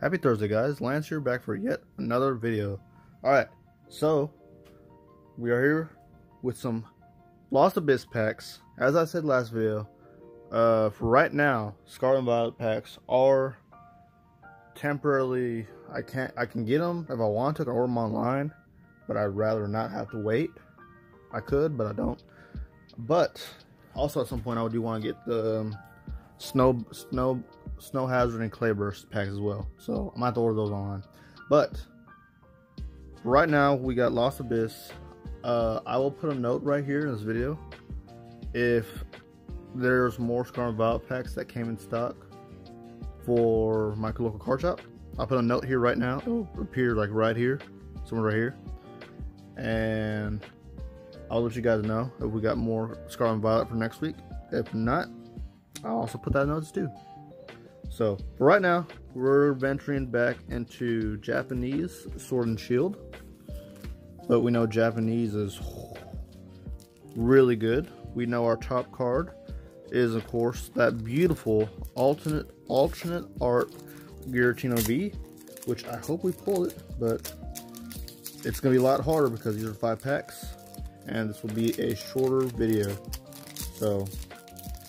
Happy Thursday, guys. Lance here, back for yet another video. Alright, so we are here with some Lost Abyss packs. As I said last video, uh, for right now, Scarlet and Violet packs are temporarily. I can't. I can get them if I want to. I order them online, but I'd rather not have to wait. I could, but I don't. But also at some point, I do want to get the um, snow snow snow hazard and Clay Burst packs as well. So I'm gonna have to order those online. But right now we got Lost Abyss. Uh, I will put a note right here in this video if there's more Scarlet Violet packs that came in stock for my local card shop. I'll put a note here right now. It'll appear like right here, somewhere right here, and I'll let you guys know if we got more Scarlet Violet for next week. If not, I'll also put that in notes too. So, for right now, we're venturing back into Japanese Sword and Shield. But we know Japanese is really good. We know our top card is, of course, that beautiful alternate alternate art Giratina V, which I hope we pull it, but it's going to be a lot harder because these are five packs, and this will be a shorter video. So,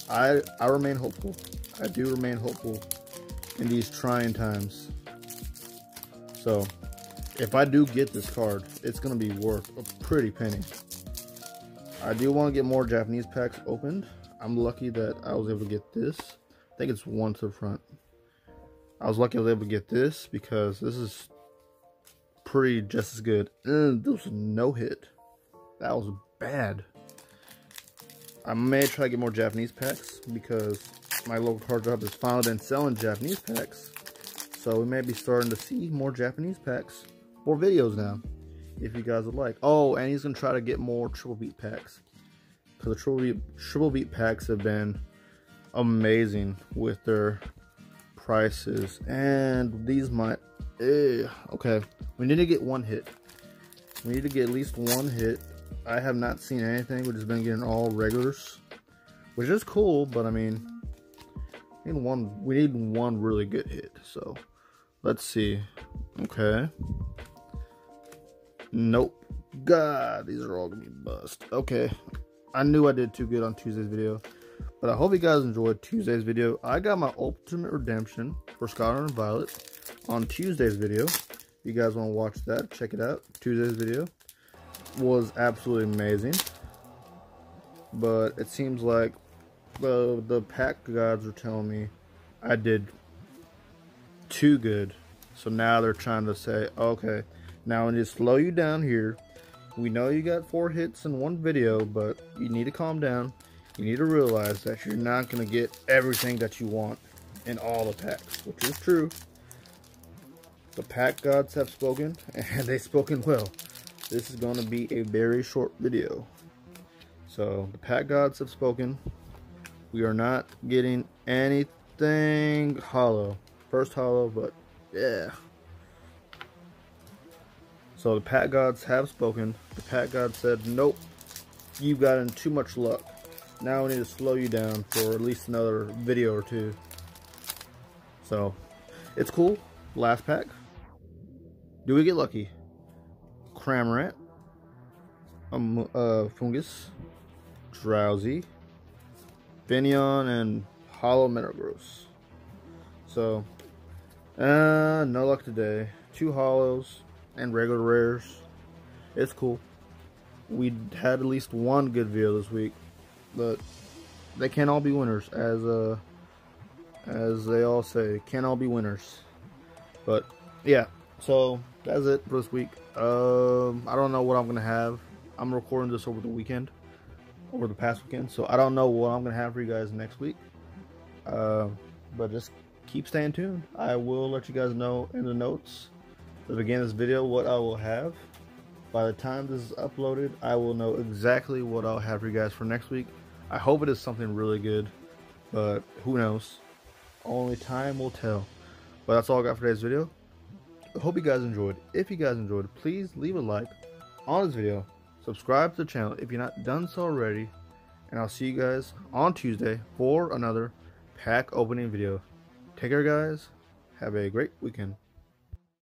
I I remain hopeful. I do remain hopeful in these trying times. So, if I do get this card, it's going to be worth a pretty penny. I do want to get more Japanese packs opened. I'm lucky that I was able to get this. I think it's one to the front. I was lucky I was able to get this because this is pretty just as good. And this was no hit. That was bad. I may try to get more Japanese packs because my local card shop has finally been selling Japanese packs. So we may be starting to see more Japanese packs for videos now. If you guys would like. Oh, and he's going to try to get more Triple Beat packs. Because the Triple Beat, Triple Beat packs have been amazing with their prices. And these might... Eh, okay, we need to get one hit. We need to get at least one hit I have not seen anything. We've just been getting all regulars, which is cool. But I mean, need one. We need one really good hit. So let's see. Okay. Nope. God, these are all gonna be bust. Okay. I knew I did too good on Tuesday's video. But I hope you guys enjoyed Tuesday's video. I got my Ultimate Redemption for Scarlet and Violet on Tuesday's video. If you guys want to watch that, check it out. Tuesday's video was absolutely amazing. But it seems like the the pack gods are telling me I did too good. So now they're trying to say, okay, now we need to slow you down here. We know you got four hits in one video, but you need to calm down. You need to realize that you're not going to get everything that you want in all the packs, which is true. The pack gods have spoken, and they've spoken well this is going to be a very short video. So, the pack gods have spoken. We are not getting anything hollow. First hollow, but yeah. So, the pack gods have spoken. The pack gods said, nope, you've gotten too much luck. Now we need to slow you down for at least another video or two. So, it's cool. Last pack. Do we get lucky? Cramorant, um, uh, Foongus, Drowzee, Finneon, and Hollow Metagross. So, uh, no luck today. Two hollows and regular rares. It's cool. We had at least one good video this week, but they can't all be winners, as uh, as they all say, can't all be winners. But yeah, so that's it for this week. Um, I don't know what I'm gonna have. I'm recording this over the weekend, over the past weekend, so I don't know what I'm gonna have for you guys next week. Uh, but just keep staying tuned. I will let you guys know in the notes at the beginning of this video what I will have. By the time this is uploaded, I will know exactly what I'll have for you guys for next week. I hope it is something really good, but who knows? Only time will tell. But that's all I got for today's video I hope you guys enjoyed. If you guys enjoyed, please leave a like on this video. Subscribe to the channel if you're not done so already. And I'll see you guys on Tuesday for another pack opening video. Take care, guys. Have a great weekend.